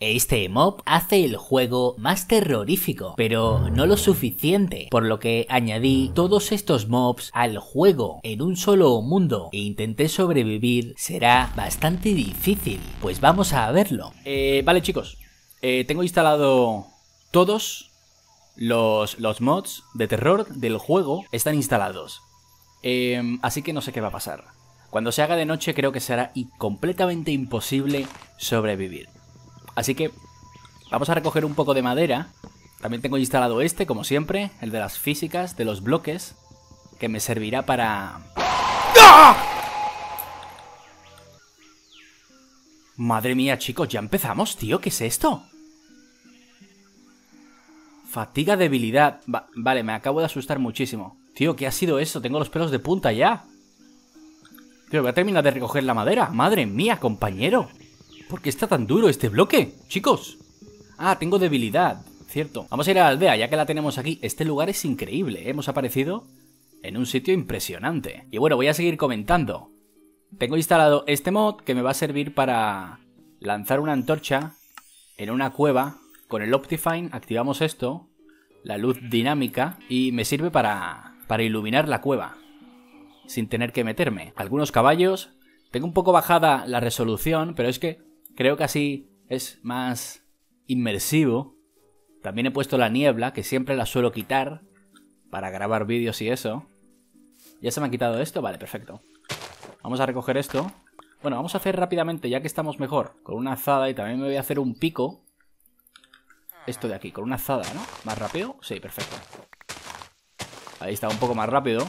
Este mob hace el juego más terrorífico, pero no lo suficiente, por lo que añadí todos estos mobs al juego en un solo mundo e intenté sobrevivir, será bastante difícil, pues vamos a verlo. Eh, vale chicos, eh, tengo instalado todos los, los mods de terror del juego, están instalados. Em, así que no sé qué va a pasar. Cuando se haga de noche creo que será completamente imposible sobrevivir. Así que vamos a recoger un poco de madera. También tengo instalado este, como siempre, el de las físicas, de los bloques, que me servirá para... ¡Ah! Madre mía, chicos, ya empezamos, tío, ¿qué es esto? Fatiga, debilidad. vale, me acabo de asustar muchísimo. Tío, ¿qué ha sido eso? Tengo los pelos de punta ya. Tío, voy a terminar de recoger la madera. Madre mía, compañero. ¿Por qué está tan duro este bloque? Chicos. Ah, tengo debilidad. Cierto. Vamos a ir a la aldea, ya que la tenemos aquí. Este lugar es increíble. ¿eh? Hemos aparecido en un sitio impresionante. Y bueno, voy a seguir comentando. Tengo instalado este mod que me va a servir para lanzar una antorcha en una cueva. Con el Optifine activamos esto, la luz dinámica, y me sirve para, para iluminar la cueva. Sin tener que meterme. Algunos caballos. Tengo un poco bajada la resolución, pero es que Creo que así es más inmersivo. También he puesto la niebla, que siempre la suelo quitar para grabar vídeos y eso. ¿Ya se me ha quitado esto? Vale, perfecto. Vamos a recoger esto. Bueno, vamos a hacer rápidamente, ya que estamos mejor, con una azada y también me voy a hacer un pico. Esto de aquí, con una azada, ¿no? ¿Más rápido? Sí, perfecto. Ahí está, un poco más rápido.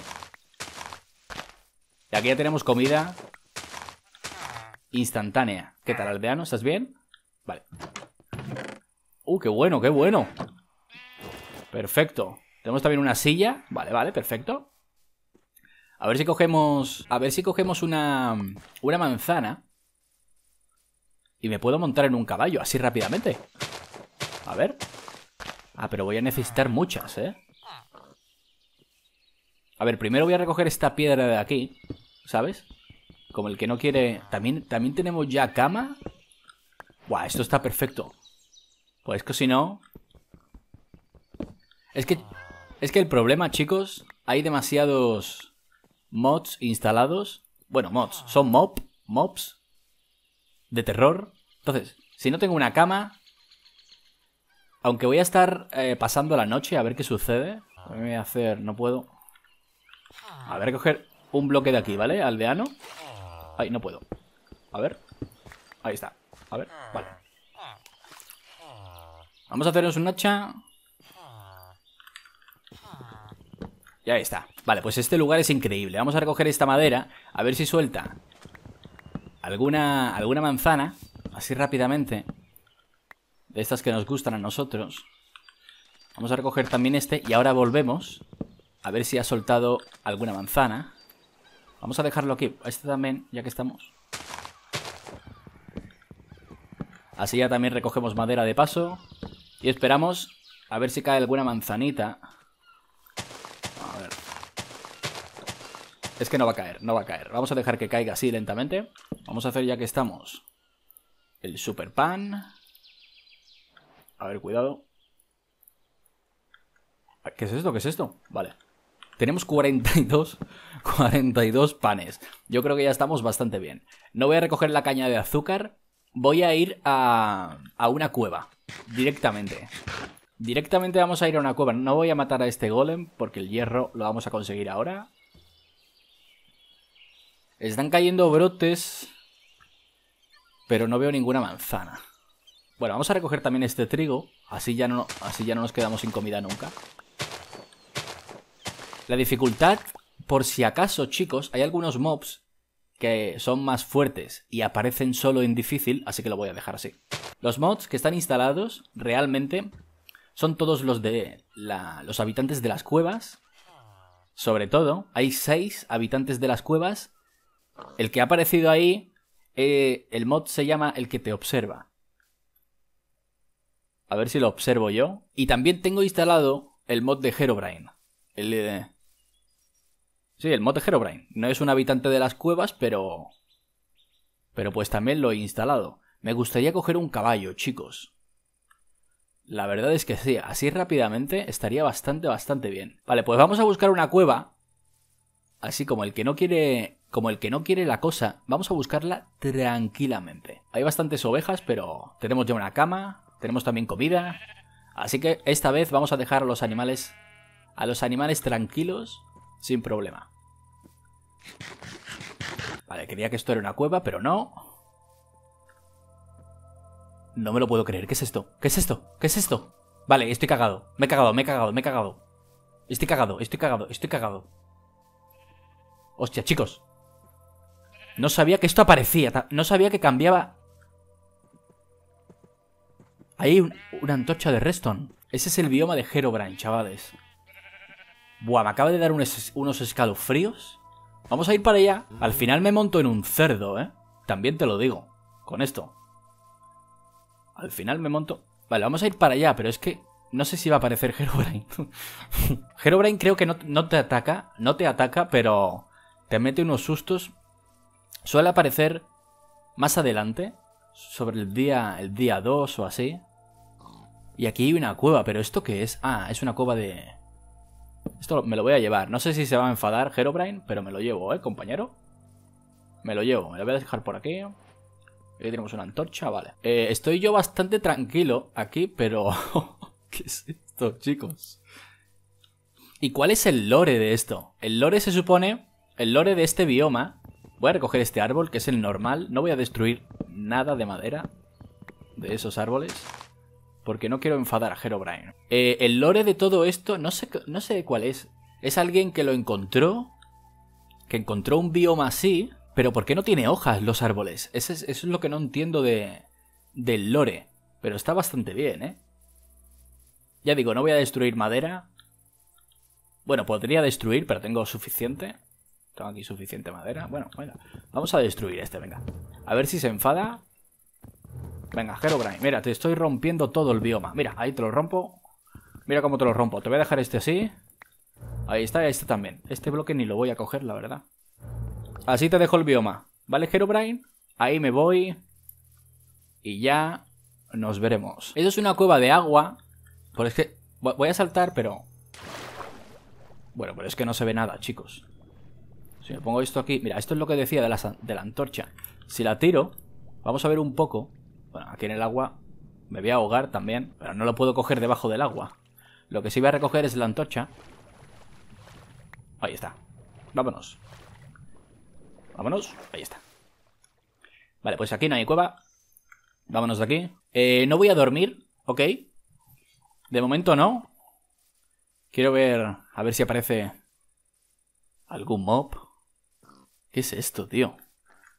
Y aquí ya tenemos comida instantánea. ¿Qué tal, aldeano? ¿Estás bien? Vale. ¡Uh, qué bueno, qué bueno! Perfecto. Tenemos también una silla. Vale, vale, perfecto. A ver si cogemos... A ver si cogemos una... Una manzana. Y me puedo montar en un caballo, así rápidamente. A ver. Ah, pero voy a necesitar muchas, ¿eh? A ver, primero voy a recoger esta piedra de aquí. ¿Sabes? Como el que no quiere... ¿También, también tenemos ya cama? Buah, esto está perfecto. Pues que si no... Es que... Es que el problema, chicos... Hay demasiados mods instalados. Bueno, mods. Son mob, mobs de terror. Entonces, si no tengo una cama... Aunque voy a estar eh, pasando la noche a ver qué sucede. ¿Qué voy a hacer? No puedo. A ver, coger un bloque de aquí, ¿vale? Aldeano. Ay, no puedo. A ver. Ahí está. A ver, vale. Vamos a hacernos un hacha. Y ahí está. Vale, pues este lugar es increíble. Vamos a recoger esta madera. A ver si suelta alguna, alguna manzana. Así rápidamente. De estas que nos gustan a nosotros. Vamos a recoger también este. Y ahora volvemos. A ver si ha soltado alguna manzana. Vamos a dejarlo aquí. Este también, ya que estamos. Así ya también recogemos madera de paso. Y esperamos a ver si cae alguna manzanita. A ver. Es que no va a caer, no va a caer. Vamos a dejar que caiga así lentamente. Vamos a hacer ya que estamos. El super pan. A ver, cuidado. ¿Qué es esto? ¿Qué es esto? Vale. Tenemos 42, 42 panes. Yo creo que ya estamos bastante bien. No voy a recoger la caña de azúcar. Voy a ir a, a una cueva. Directamente. Directamente vamos a ir a una cueva. No voy a matar a este golem porque el hierro lo vamos a conseguir ahora. Están cayendo brotes. Pero no veo ninguna manzana. Bueno, vamos a recoger también este trigo. Así ya no, así ya no nos quedamos sin comida nunca. La dificultad, por si acaso, chicos, hay algunos mobs que son más fuertes y aparecen solo en difícil, así que lo voy a dejar así. Los mods que están instalados realmente son todos los de los habitantes de las cuevas. Sobre todo, hay seis habitantes de las cuevas. El que ha aparecido ahí, eh, el mod se llama el que te observa. A ver si lo observo yo. Y también tengo instalado el mod de Herobrine. El, de... Sí, el mod de. No es un habitante de las cuevas, pero... Pero pues también lo he instalado. Me gustaría coger un caballo, chicos. La verdad es que sí, así rápidamente estaría bastante, bastante bien. Vale, pues vamos a buscar una cueva. Así como el que no quiere. Como el que no quiere la cosa, vamos a buscarla tranquilamente. Hay bastantes ovejas, pero tenemos ya una cama, tenemos también comida. Así que esta vez vamos a dejar a los animales. A los animales tranquilos. Sin problema. Vale, quería que esto era una cueva, pero no. No me lo puedo creer. ¿Qué es esto? ¿Qué es esto? ¿Qué es esto? Vale, estoy cagado. Me he cagado, me he cagado, me he cagado. Estoy cagado, estoy cagado, estoy cagado. Hostia, chicos. No sabía que esto aparecía. No sabía que cambiaba. Hay una antorcha de Reston. Ese es el bioma de Herobrine, chavales. Buah, me acaba de dar unos escalofríos. Vamos a ir para allá. Al final me monto en un cerdo, ¿eh? También te lo digo. Con esto. Al final me monto... Vale, vamos a ir para allá, pero es que no sé si va a aparecer Herobrine. Herobrine creo que no, te ataca, no te ataca, pero te mete unos sustos. Suele aparecer más adelante, sobre el día el día 2 o así. Y aquí hay una cueva, pero ¿esto qué es? Ah, es una cueva de... Esto me lo voy a llevar. No sé si se va a enfadar Herobrine, pero me lo llevo, ¿eh, compañero? Me lo llevo, me lo voy a dejar por aquí. Aquí tenemos una antorcha, vale. Eh, estoy yo bastante tranquilo aquí, pero... ¿Qué es esto, chicos? ¿Y cuál es el lore de esto? El lore se supone... El lore de este bioma... Voy a recoger este árbol, que es el normal. No voy a destruir nada de madera de esos árboles. Porque no quiero enfadar a Herobrine. Eh, el lore de todo esto, no sé, no sé cuál es. Es alguien que lo encontró. Que encontró un bioma así. Pero ¿por qué no tiene hojas los árboles? Eso es, lo que no entiendo de, del lore. Pero está bastante bien, ¿eh? Ya digo, no voy a destruir madera. Bueno, podría destruir, pero tengo suficiente. Tengo aquí suficiente madera. Bueno, bueno. Vamos a destruir este, venga. A ver si se enfada. Venga, Herobrine. Mira, te estoy rompiendo todo el bioma. Mira, ahí te lo rompo. Mira cómo te lo rompo. Te voy a dejar este así. Ahí está, y este también. Este bloque ni lo voy a coger, la verdad. Así te dejo el bioma. ¿Vale, Herobrine? Ahí me voy. Y ya nos veremos. Eso es una cueva de agua. Por es que voy a saltar, pero... Bueno, pero es que no se ve nada, chicos. Si me pongo esto aquí... Mira, esto es lo que decía de la, de la antorcha. Si la tiro, vamos a ver un poco. Bueno, aquí en el agua me voy a ahogar también, pero no lo puedo coger debajo del agua. Lo que sí voy a recoger es la antorcha. Ahí está. Vámonos. Vámonos. Ahí está. Vale, pues aquí no hay cueva. Vámonos de aquí. Eh, no voy a dormir, ¿ok? De momento no. Quiero ver... A ver si aparece... Algún mob. ¿Qué es esto, tío?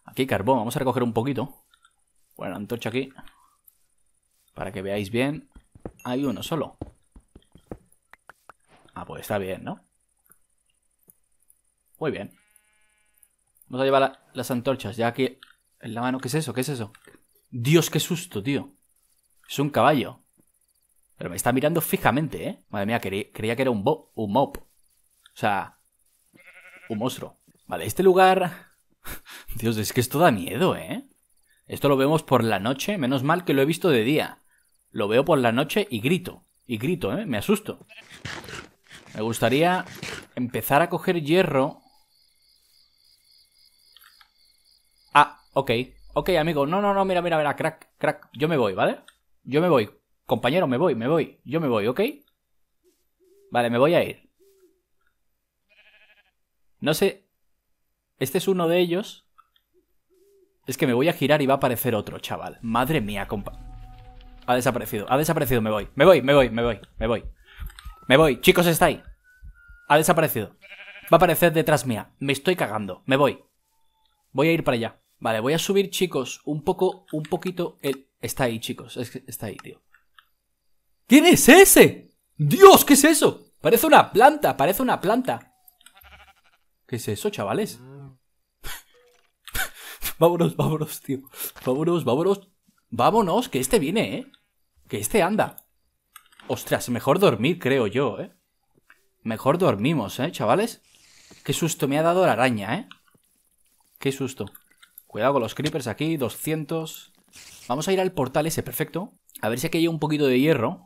Aquí hay carbón. Vamos a recoger un poquito. Bueno, antorcha aquí. Para que veáis bien. Hay uno solo. Ah, pues está bien, ¿no? Muy bien. Vamos a llevar las antorchas, ya que en la mano. ¿Qué es eso? ¿Qué es eso? Dios, qué susto, tío. Es un caballo. Pero me está mirando fijamente, ¿eh? Madre mía, creía que era un, bo un mob. O sea, un monstruo. Vale, este lugar... Dios, es que esto da miedo, ¿eh? Esto lo vemos por la noche. Menos mal que lo he visto de día. Lo veo por la noche y grito. Y grito, ¿eh? Me asusto. Me gustaría empezar a coger hierro Ok, ok, amigo. No, no, no, mira, mira, mira, crack, crack. Yo me voy, ¿vale? Yo me voy. Compañero, me voy, me voy. Yo me voy, ¿ok? Vale, me voy a ir. No sé. Este es uno de ellos. Es que me voy a girar y va a aparecer otro, chaval. Madre mía, compa. Ha desaparecido, ha desaparecido, me voy. Me voy, me voy, me voy, me voy. Me voy. Chicos, está ahí. Ha desaparecido. Va a aparecer detrás mía. Me estoy cagando. Me voy. Voy a ir para allá. Vale, voy a subir, chicos, un poco, un poquito el... Está ahí, chicos, está ahí, tío. ¿Quién es ese? ¡Dios, qué es eso! Parece una planta, parece una planta. ¿Qué es eso, chavales? Vámonos, vámonos, tío. Vámonos, vámonos. Vámonos, que este viene, ¿eh? Que este anda. Ostras, mejor dormir, creo yo, ¿eh? Mejor dormimos, ¿eh, chavales? Qué susto me ha dado la araña, ¿eh? Qué susto. Cuidado con los creepers aquí, 200. Vamos a ir al portal ese, perfecto. A ver si aquí hay un poquito de hierro.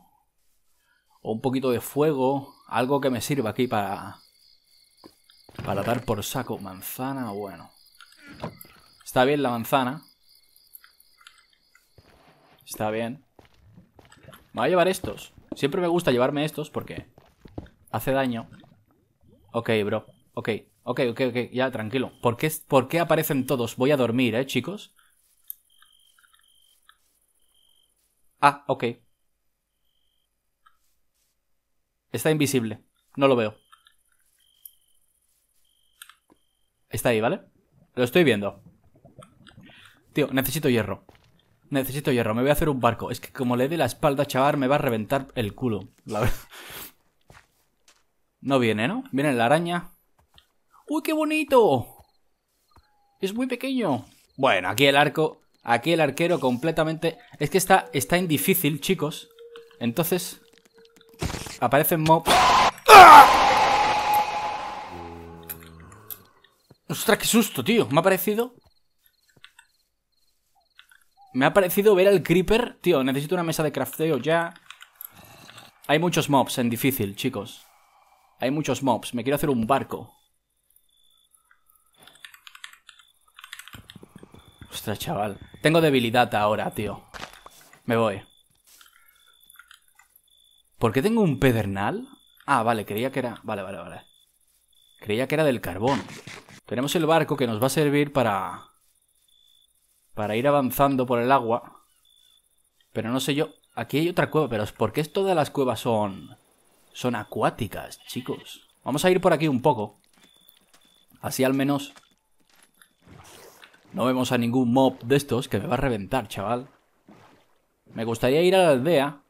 O un poquito de fuego. Algo que me sirva aquí para... Para dar por saco. Manzana, bueno. Está bien la manzana. Está bien. Me voy a llevar estos. Siempre me gusta llevarme estos porque hace daño. Ok, bro. Ok, ok, ok, ok. Ya, tranquilo. ¿Por qué, ¿Por qué aparecen todos? Voy a dormir, ¿eh, chicos? Ah, ok. Está invisible. No lo veo. Está ahí, ¿vale? Lo estoy viendo. Tío, necesito hierro. Necesito hierro, me voy a hacer un barco. Es que como le dé la espalda, chaval, me va a reventar el culo. La verdad. No viene, ¿no? Viene la araña. ¡Uy, qué bonito! Es muy pequeño. Bueno, aquí el arco... Aquí el arquero completamente... Es que está, está en difícil, chicos. Entonces... Aparecen mobs... ¡Ostras, qué susto, tío! Me ha parecido... Me ha parecido ver al creeper. Tío, necesito una mesa de crafteo ya. Hay muchos mobs en difícil, chicos. Hay muchos mobs. Me quiero hacer un barco. Ostras, chaval. Tengo debilidad ahora, tío. Me voy. ¿Por qué tengo un pedernal? Ah, vale, creía que era... Vale, vale, vale. Creía que era del carbón. Tenemos el barco que nos va a servir para para ir avanzando por el agua. Pero no sé yo. Aquí hay otra cueva, pero ¿por qué todas las cuevas son. son acuáticas, chicos? Vamos a ir por aquí un poco. Así al menos. No vemos a ningún mob de estos que me va a reventar, chaval. Me gustaría ir a la aldea.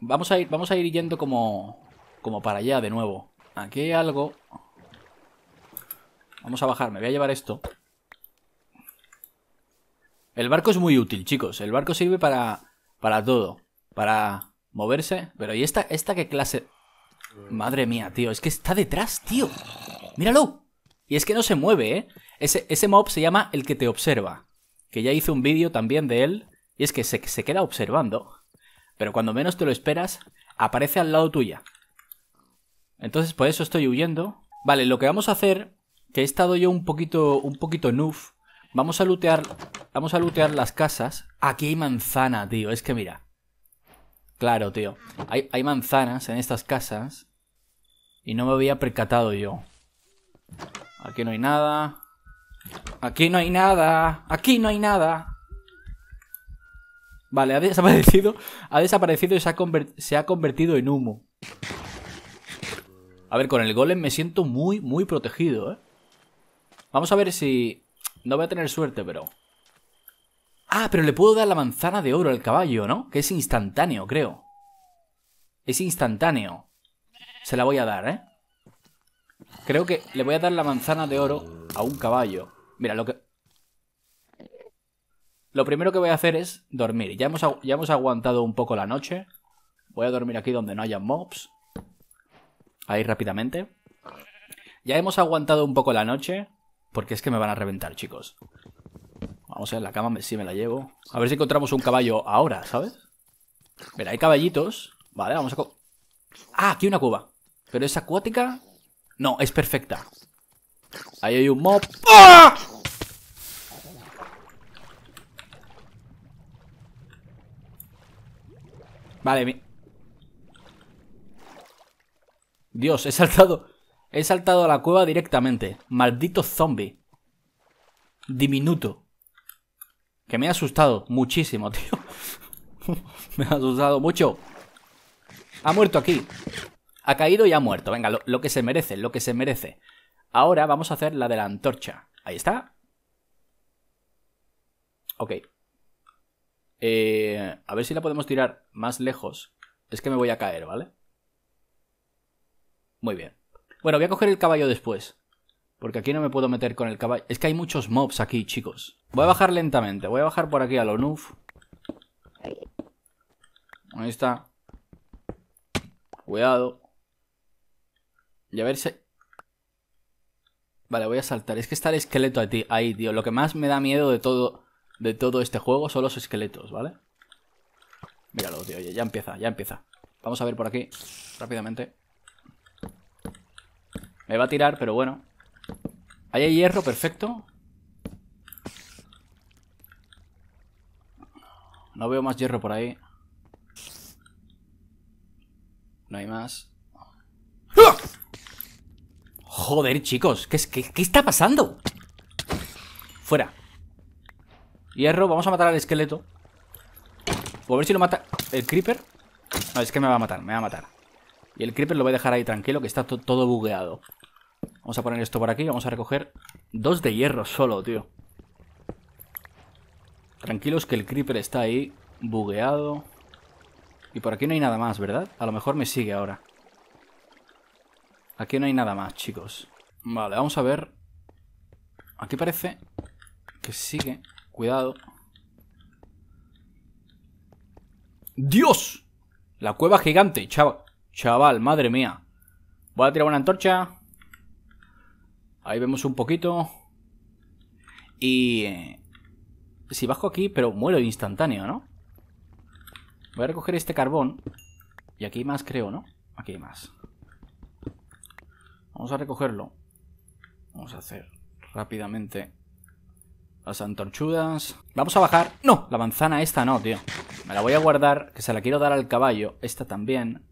Vamos a ir, vamos a ir yendo como. como para allá de nuevo. Aquí hay algo. Vamos a bajar, me voy a llevar esto. El barco es muy útil, chicos. El barco sirve para, para todo. Para moverse. Pero ¿y esta, esta qué clase? Madre mía, tío. Es que está detrás, tío. Míralo. Y es que no se mueve, ¿eh? Ese, ese mob se llama el que te observa. Que ya hice un vídeo también de él. Y es que se, se queda observando. Pero cuando menos te lo esperas, aparece al lado tuya. Entonces por eso estoy huyendo. Vale, lo que vamos a hacer, que he estado yo un poquito, un poquito noob, Vamos a lootear. Vamos a las casas. Aquí hay manzana, tío. Es que mira. Claro, tío. Hay, hay manzanas en estas casas. Y no me había percatado yo. Aquí no hay nada. Aquí no hay nada. Aquí no hay nada. Vale, ha desaparecido. Ha desaparecido y se ha, se ha convertido en humo. A ver, con el golem me siento muy, muy protegido, ¿eh? Vamos a ver si no voy a tener suerte, pero... Ah, pero le puedo dar la manzana de oro al caballo, ¿no? Que es instantáneo, creo. Es instantáneo. Se la voy a dar, ¿eh? Creo que le voy a dar la manzana de oro a un caballo. Mira, lo que... Lo primero que voy a hacer es dormir. Ya hemos, ya hemos aguantado un poco la noche. Voy a dormir aquí donde no haya mobs. Ahí rápidamente. Ya hemos aguantado un poco la noche. Porque es que me van a reventar, chicos. Vamos a ver, la cama sí me la llevo. A ver si encontramos un caballo ahora, ¿sabes? Mira, hay caballitos. Vale, vamos a... Ah, aquí una cueva. ¿Pero es acuática? No, es perfecta. Ahí hay un mob. ¡Ah! Vale, mi... Dios, he saltado... He saltado a la cueva directamente. Maldito zombie. Diminuto. Que me ha asustado muchísimo, tío. me ha asustado mucho. Ha muerto aquí. Ha caído y ha muerto. Venga, lo, que se merece, lo que se merece. Ahora vamos a hacer la de la antorcha. Ahí está. Ok. Eh, a ver si la podemos tirar más lejos. Es que me voy a caer, ¿vale? Muy bien. Bueno, voy a coger el caballo después. Porque aquí no me puedo meter con el caballo. Es que hay muchos mobs aquí, chicos. Voy a bajar lentamente. Voy a bajar por aquí a lo nuf. Ahí está. Cuidado. Y a ver si... Vale, voy a saltar. Es que está el esqueleto ahí, tío. Lo que más me da miedo de todo... de todo este juego son los esqueletos, ¿vale? Míralo, tío, ya empieza, ya empieza. Vamos a ver por aquí, rápidamente. Me va a tirar, pero bueno. Ahí hay hierro, perfecto. No veo más hierro por ahí. No hay más. Joder, chicos, ¿qué, qué, qué está pasando? Fuera. Hierro, vamos a matar al esqueleto. O a ver si lo mata el creeper. No, es que me va a matar, me va a matar. Y el creeper lo voy a dejar ahí tranquilo, que está todo bugueado. Vamos a poner esto por aquí, vamos a recoger dos de hierro solo, tío. Tranquilos que el creeper está ahí, bugueado. Y por aquí no hay nada más, ¿verdad? A lo mejor me sigue ahora. Aquí no hay nada más, chicos. Vale, vamos a ver. Aquí parece que sigue. Cuidado. ¡Dios! La cueva gigante, chaval. Chaval, madre mía. Voy a tirar una antorcha. Ahí vemos un poquito. Y... Eh, si bajo aquí, pero muero instantáneo, ¿no? Voy a recoger este carbón. Y aquí hay más, creo, ¿no? Aquí hay más. Vamos a recogerlo. Vamos a hacer rápidamente las antorchudas. Vamos a bajar. ¡No! La manzana esta no, tío. Me la voy a guardar, que se la quiero dar al caballo. Esta también.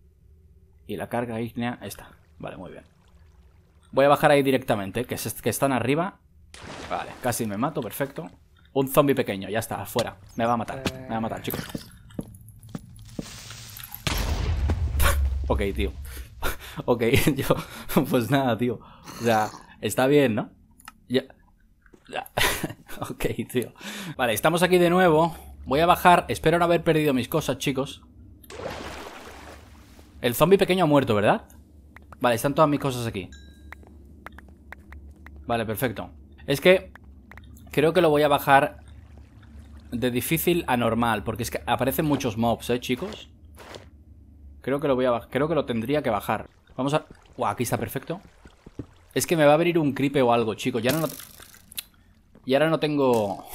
Y la carga ígnea, esta. Vale, muy bien. Voy a bajar ahí directamente, que, que están arriba. Vale, casi me mato, perfecto. Un zombie pequeño, ya está, fuera. Me va a matar, me va a matar, chicos. ok, tío. ok, yo... Pues nada, tío. O sea, está bien, ¿no? Ya. ok, tío. Vale, estamos aquí de nuevo. Voy a bajar. Espero no haber perdido mis cosas, chicos. El zombie pequeño ha muerto, ¿verdad? Vale, están todas mis cosas aquí. Vale, perfecto. Es que creo que lo voy a bajar de difícil a normal, porque es que aparecen muchos mobs, ¿eh, chicos? Creo que lo voy a creo que lo tendría que bajar. Vamos a... Uah, aquí está perfecto. Es que me va a venir un creeper o algo, chicos. Ya no... Y ahora no tengo...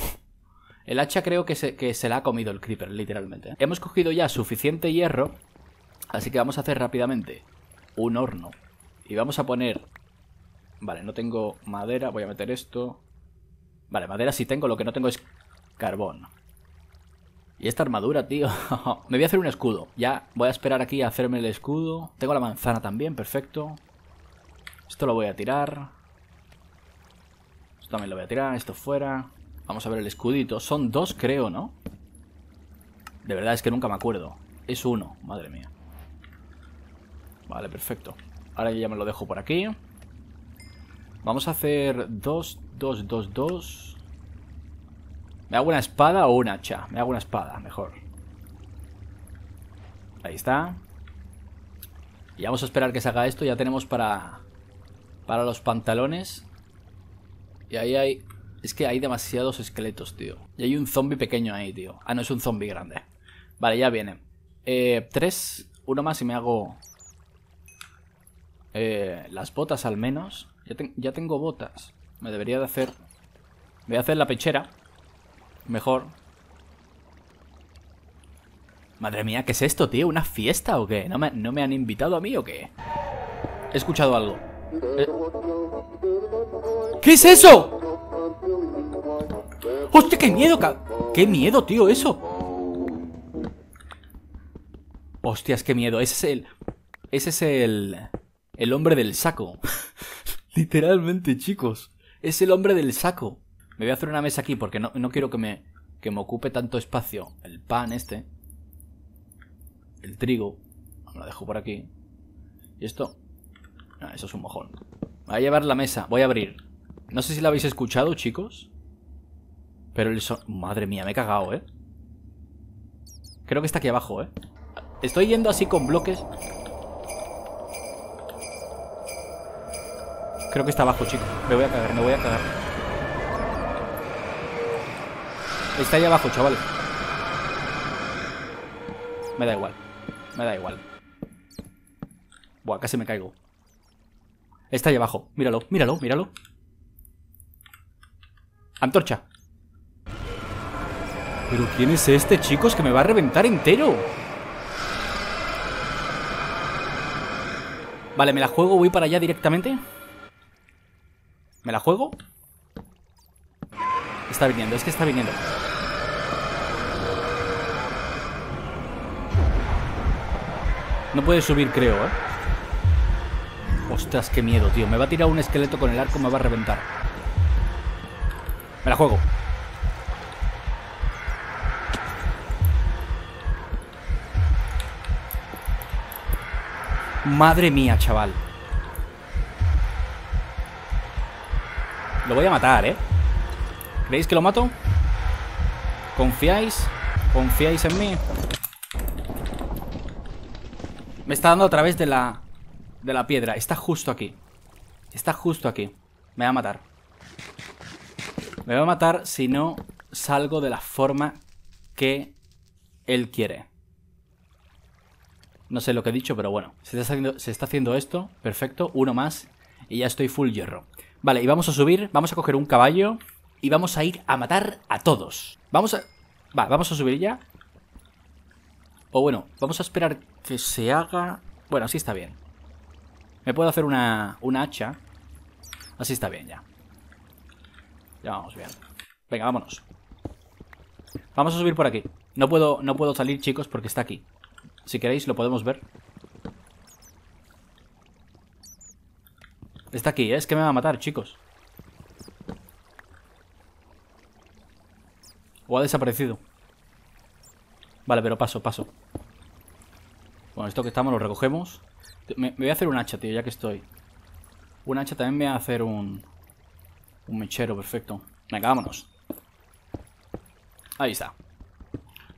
El hacha creo que se, que se la ha comido el creeper, literalmente. Hemos cogido ya suficiente hierro, así que vamos a hacer rápidamente un horno. Y vamos a poner Vale, no tengo madera, voy a meter esto. Vale, madera sí tengo, lo que no tengo es carbón. Y esta armadura, tío. Me voy a hacer un escudo. Ya voy a esperar aquí a hacerme el escudo. Tengo la manzana también, perfecto. Esto lo voy a tirar. Esto también lo voy a tirar, esto fuera. Vamos a ver el escudito. Son dos, creo, ¿no? De verdad es que nunca me acuerdo. Es uno, madre mía. Vale, perfecto. Ahora ya me lo dejo por aquí. Vamos a hacer dos, dos, dos, dos. ¿Me hago una espada o un hacha? Me hago una espada, mejor. Ahí está. Y vamos a esperar que se haga esto. Ya tenemos para... Para los pantalones. Y ahí hay... Es que hay demasiados esqueletos, tío. Y hay un zombie pequeño ahí, tío. Ah, no, es un zombie grande. Vale, ya viene. Eh, tres. Uno más y me hago... Eh, las botas al menos. Ya, tengo botas. Me debería de hacer... Voy a hacer la pechera. Mejor. Madre mía, ¿qué es esto, tío? ¿Una fiesta o qué? ¿No me, han invitado a mí o qué? He escuchado algo. Eh. ¿Qué es eso? ¡Hostia, qué miedo! ¡Qué miedo, tío, eso! Hostias, qué miedo. Ese es el... Ese es el... El hombre del saco. Literalmente, chicos. Es el hombre del saco. Me voy a hacer una mesa aquí porque no, quiero que me, que me ocupe tanto espacio. El pan este. El trigo. Me lo dejo por aquí. Y esto... No, eso es un mojón. Voy a llevar la mesa. Voy a abrir. No sé si la habéis escuchado, chicos. Pero el son... Madre mía, me he cagado, ¿eh? Creo que está aquí abajo, ¿eh? Estoy yendo así con bloques Creo que está abajo, chicos. Me voy a cagar, me voy a cagar. Está ahí abajo, chavales. Me da igual. Me da igual. Buah, casi me caigo. Está ahí abajo. Míralo, míralo, míralo. Antorcha. ¿Pero quién es este, chicos, que me va a reventar entero? Vale, me la juego, voy para allá directamente ¿Me la juego? Está viniendo, es que está viniendo. No puede subir, creo, ¿eh? Ostras, qué miedo, tío. Me va a tirar un esqueleto con el arco, me va a reventar. Me la juego. Madre mía, chaval Lo voy a matar, ¿eh? ¿Creéis que lo mato? ¿Confiáis? ¿Confiáis en mí? Me está dando a través de la... De la piedra. Está justo aquí. Está justo aquí. Me va a matar. Me va a matar si no salgo de la forma que él quiere. No sé lo que he dicho, pero bueno. Se está, haciendo, se está haciendo esto. Perfecto, uno más. Y ya estoy full hierro Vale, y vamos a subir, vamos a coger un caballo y vamos a ir a matar a todos. Vamos a... Va, vamos a subir ya. O bueno, vamos a esperar que se haga... Bueno, así está bien. Me puedo hacer una, una hacha. Así está bien ya. Ya vamos bien. Venga, vámonos. Vamos a subir por aquí. No puedo, no puedo salir, chicos, porque está aquí. Si queréis, lo podemos ver. Está aquí, ¿eh? es que me va a matar, chicos. O ha desaparecido. Vale, pero paso, paso. Bueno, esto que estamos lo recogemos. Me, voy a hacer un hacha, tío, ya que estoy. Un hacha también me va a hacer un... Un mechero, perfecto. Venga, vámonos. Ahí está.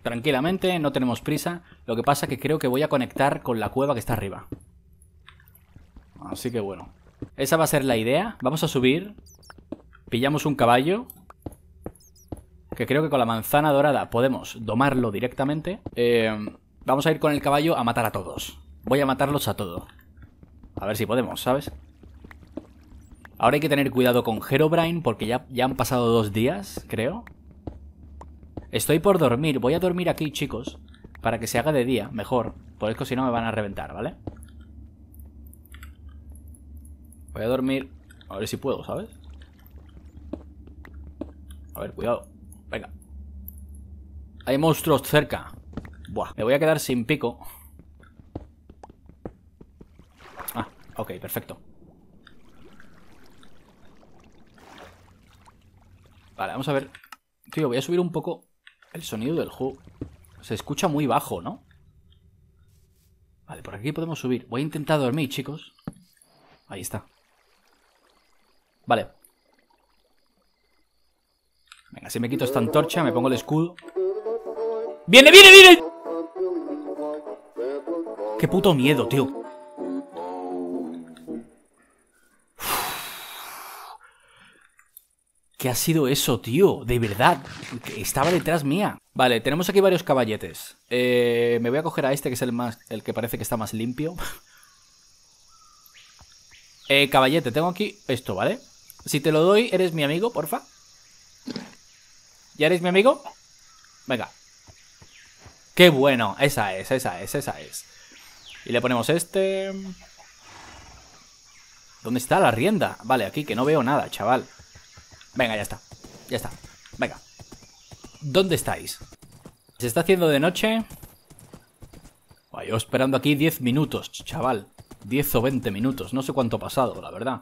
Tranquilamente, no tenemos prisa. Lo que pasa es que creo que voy a conectar con la cueva que está arriba. Así que bueno. Esa va a ser la idea. Vamos a subir. Pillamos un caballo. Que creo que con la manzana dorada podemos domarlo directamente. Eh, vamos a ir con el caballo a matar a todos. Voy a matarlos a todos. A ver si podemos, ¿sabes? Ahora hay que tener cuidado con Herobrine porque ya, ya han pasado dos días, creo. Estoy por dormir. Voy a dormir aquí, chicos. Para que se haga de día, mejor. Por eso si no me van a reventar, ¿vale? Voy a dormir. A ver si puedo, ¿sabes? A ver, cuidado. Venga. Hay monstruos cerca. Buah, me voy a quedar sin pico. Ah, ok, perfecto. Vale, vamos a ver. Tío, voy a subir un poco el sonido del juego. Se escucha muy bajo, ¿no? Vale, por aquí podemos subir. Voy a intentar dormir, chicos. Ahí está. Vale. Venga, si me quito esta antorcha, me pongo el escudo. ¡Viene, viene, viene! ¡Qué puto miedo, tío! ¿Qué ha sido eso, tío? De verdad. Estaba detrás mía. Vale, tenemos aquí varios caballetes. Eh, me voy a coger a este, que es el más. el que parece que está más limpio. eh, caballete, tengo aquí esto, ¿vale? Si te lo doy, ¿eres mi amigo, porfa? ¿Ya eres mi amigo? Venga. ¡Qué bueno! Esa es, esa es, esa es. Y le ponemos este... ¿Dónde está la rienda? Vale, aquí, que no veo nada, chaval. Venga, ya está. Ya está. Venga. ¿Dónde estáis? Se está haciendo de noche. yo esperando aquí 10 minutos, chaval. 10 o 20 minutos. No sé cuánto ha pasado, la verdad.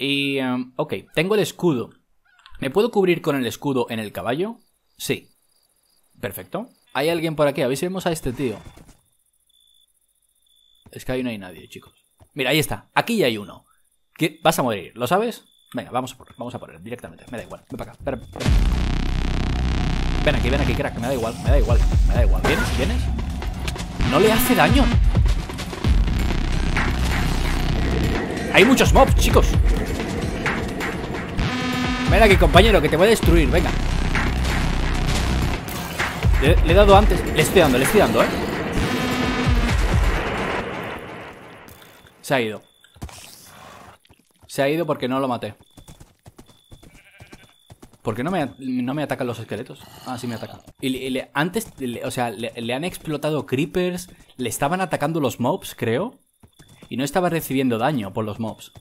Y... Em, ok, tengo el escudo. ¿Me puedo cubrir con el escudo en el caballo? Sí. Perfecto. ¿Hay alguien por aquí? A ver si vemos a este tío. Es que ahí no hay nadie, chicos. Mira, ahí está. Aquí ya hay uno. ¿Qué? Vas a morir, ¿lo sabes? Venga, vamos a por, vamos a por directamente. Me da igual. Ven para acá. Ven aquí, ven aquí, crack. Me da igual, me da igual, me da igual. ¿Vienes? ¿Vienes? No le hace daño. Hay muchos mobs, chicos. Ven aquí, compañero, que te voy a destruir, venga le, he dado antes Le estoy dando, le estoy dando, ¿eh? Se ha ido Se ha ido porque no lo maté ¿Por qué no me, no me atacan los esqueletos? Ah, sí me atacan. Y, antes, o sea, le, han explotado creepers, le estaban atacando los mobs, creo. Y no estaba recibiendo daño por los mobs.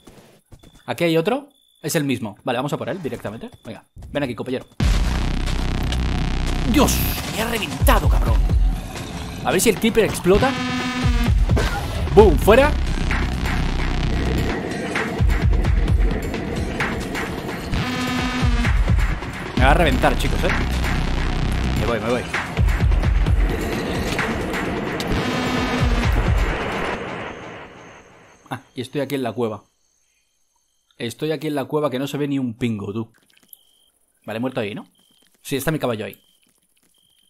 ¿Aquí hay otro? Es el mismo. Vale, vamos a por él directamente. Venga, ven aquí, compañero. ¡Dios! Me ha reventado, cabrón. A ver si el creeper explota. ¡Boom! ¡Fuera! Me va a reventar, chicos, ¿eh? Me voy, me voy. Y estoy aquí en la cueva. Estoy aquí en la cueva que no se ve ni un pingo, tú. Vale, muerto ahí, ¿no? Sí, está mi caballo ahí.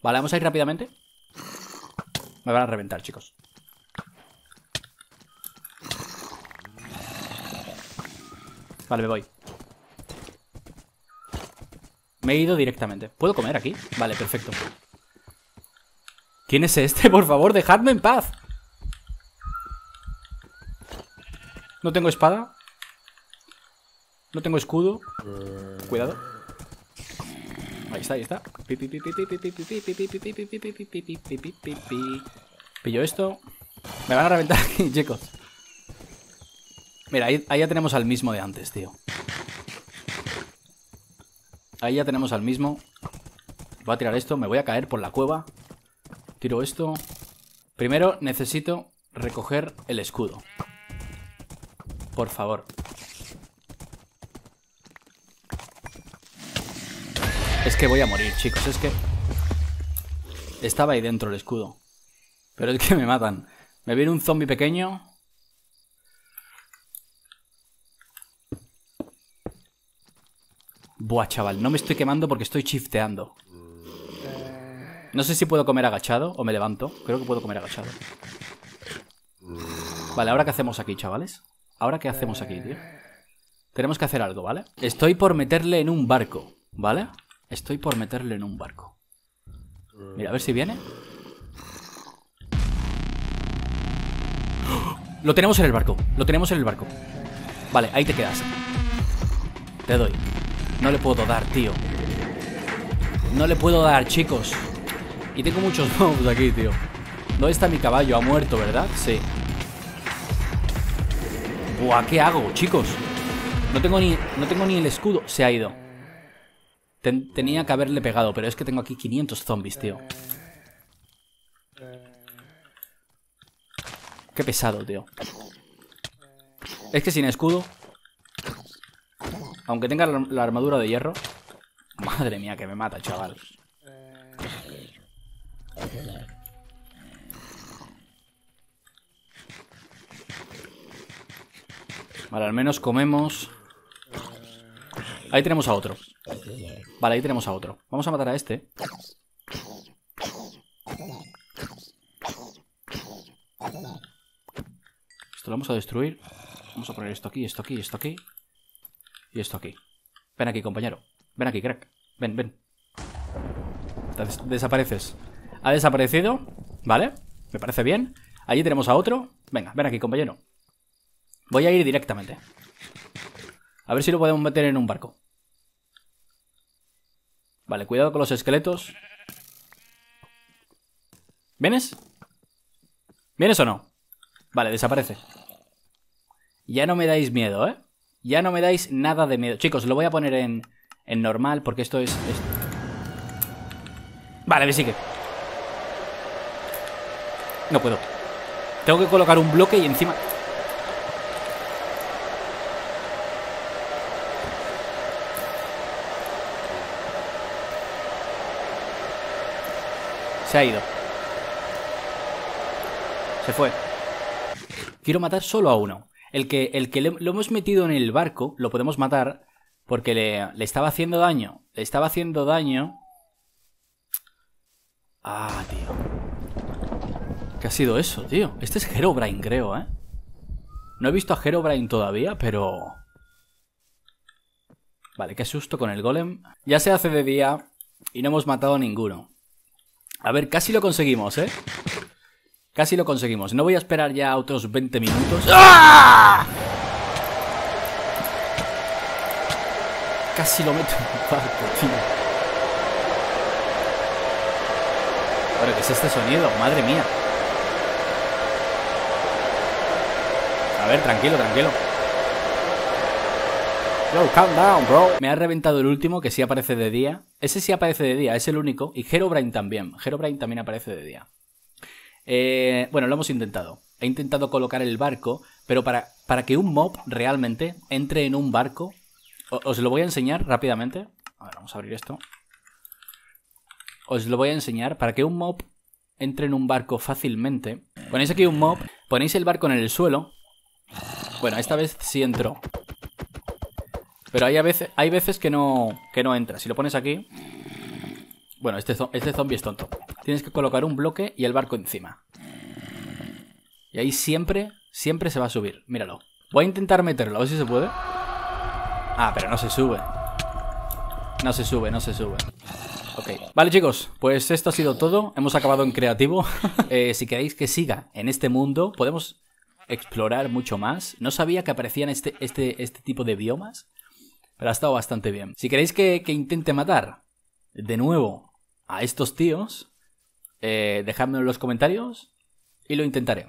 Vale, vamos a ir rápidamente. Me van a reventar, chicos. Vale, me voy. Me he ido directamente. ¿Puedo comer aquí? Vale, perfecto. ¿Quién es este? Por favor, dejadme en paz. No tengo espada. No tengo escudo. Cuidado. Ahí está, ahí está. Pillo esto. Me van a reventar aquí, chicos. Mira, ahí, ahí ya tenemos al mismo de antes, tío. Ahí ya tenemos al mismo. Voy a tirar esto, me voy a caer por la cueva. Tiro esto. Primero necesito recoger el escudo. Por favor. Es que voy a morir, chicos. Es que... Estaba ahí dentro el escudo. Pero es que me matan. Me viene un zombie pequeño Buah, chaval, no me estoy quemando porque estoy chifteando. No sé si puedo comer agachado o me levanto. Creo que puedo comer agachado. Vale, ¿ahora qué hacemos aquí, chavales? ¿Ahora qué hacemos aquí, tío? Tenemos que hacer algo, ¿vale? Estoy por meterle en un barco, ¿vale? Estoy por meterle en un barco. Mira, a ver si viene. Lo tenemos en el barco. Lo tenemos en el barco. Vale, ahí te quedas. Te doy. No le puedo dar, tío. No le puedo dar, chicos. Y tengo muchos mobs aquí, tío. ¿Dónde está mi caballo? Ha muerto, ¿verdad? Sí. Buah, ¿qué hago, chicos? No tengo ni, no tengo ni el escudo. Se ha ido. tenía que haberle pegado, pero es que tengo aquí 500 zombies, tío. Qué pesado, tío. Es que sin escudo aunque tenga la armadura de hierro. Madre mía, que me mata, chaval. Vale, al menos comemos. Ahí tenemos a otro. Vale, ahí tenemos a otro. Vamos a matar a este. Esto lo vamos a destruir. Vamos a poner esto aquí, esto aquí, esto aquí. Y esto aquí. Ven aquí, compañero. Ven aquí, crack. Ven, ven. desapareces. Ha desaparecido. ¿Vale? Me parece bien. Allí tenemos a otro. Venga, ven aquí, compañero. Voy a ir directamente. A ver si lo podemos meter en un barco. Vale, cuidado con los esqueletos. ¿Vienes? ¿Vienes o no? Vale, desaparece. Ya no me dais miedo, ¿eh? Ya no me dais nada de miedo. Chicos, lo voy a poner en, en normal porque esto es, Vale, me sigue. No puedo. Tengo que colocar un bloque y encima... Se ha ido. Se fue. Quiero matar solo a uno. El que, el que lo hemos metido en el barco lo podemos matar porque le, le estaba haciendo daño. Le estaba haciendo daño. Ah, tío. ¿Qué ha sido eso, tío? Este es Herobrine, creo, ¿eh? No he visto a Herobrine todavía, pero... Vale, qué susto con el golem. Ya se hace de día y no hemos matado a ninguno. A ver, casi lo conseguimos, ¿eh? Casi lo conseguimos. No voy a esperar ya otros 20 minutos. ¡Ah! casi lo meto en el barco, tío. Bueno, ¿qué es este sonido? Madre mía. A ver, tranquilo, tranquilo. Yo, calm down, bro. Me ha reventado el último que sí aparece de día. Ese sí aparece de día, es el único. Y Herobrine también. Herobrine también aparece de día. Eh, bueno, lo hemos intentado. He intentado colocar el barco, pero para, para que un mob realmente entre en un barco, os lo voy a enseñar rápidamente. A ver, vamos a abrir esto. Os lo voy a enseñar. Para que un mob entre en un barco fácilmente, ponéis aquí un mob, ponéis el barco en el suelo. Bueno, esta vez sí entró. Pero hay, veces, hay veces que no, que no entra. Si lo pones aquí... Bueno, este, este zombie es tonto. Tienes que colocar un bloque y el barco encima. Y ahí siempre, siempre se va a subir. Míralo. Voy a intentar meterlo, a ver si se puede. Ah, pero no se sube. No se sube, no se sube. Ok. Vale, chicos, pues esto ha sido todo. Hemos acabado en creativo. Eh, si queréis que siga en este mundo, podemos explorar mucho más. No sabía que aparecían este, este, este tipo de biomas. Pero ha estado bastante bien. Si queréis que, intente matar de nuevo a estos tíos, eh, dejadme en los comentarios y lo intentaré.